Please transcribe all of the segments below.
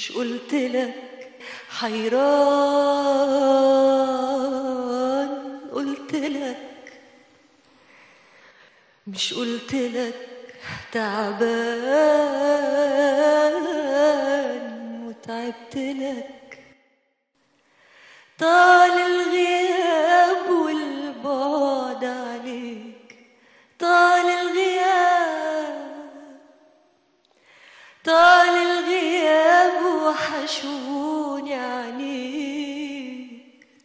مش قلت لك حيران قلت لك مش قلت لك تعبان وتعبت لك. وحشوني عليك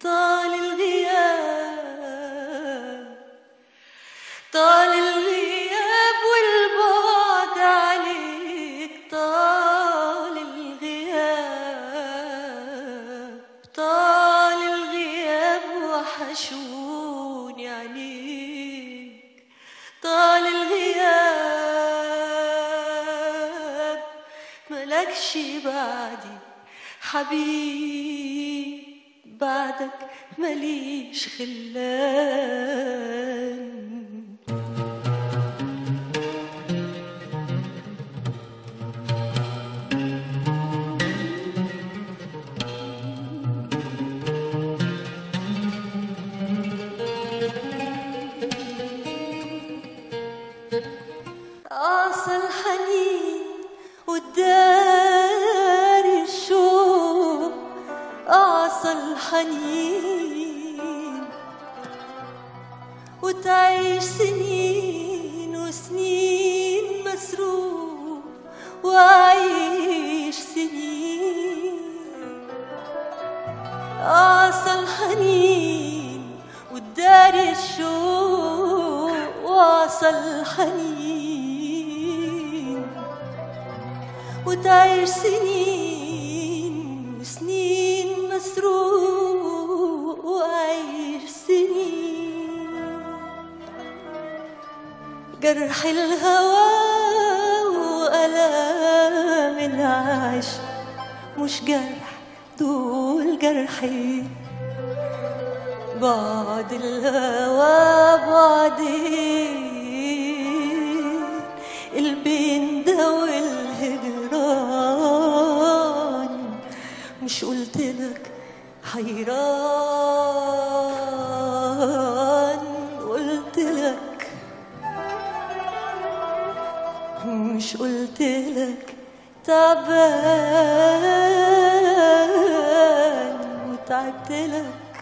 طال الغياب طال الغياب والبعد عليك طال الغياب طال الغياب وحشوني عليك طال الغياب ملكش بعدي. حبيب بعدك مليش خلان. عصى الحنين والدار عصى الحنين وتعيش سنين وسنين مسروق وعيش سنين. عصى الحنين والدار الشوق وعصى الحنين وتعيش سنين وعيش سنين جرح الهوى وألام العشق مش جرح دول جرحين بعد الهوى بعدين البين ده والهجران مش قلت لك حيران قلت لك مش قلت لك. تعبان وتعبت لك.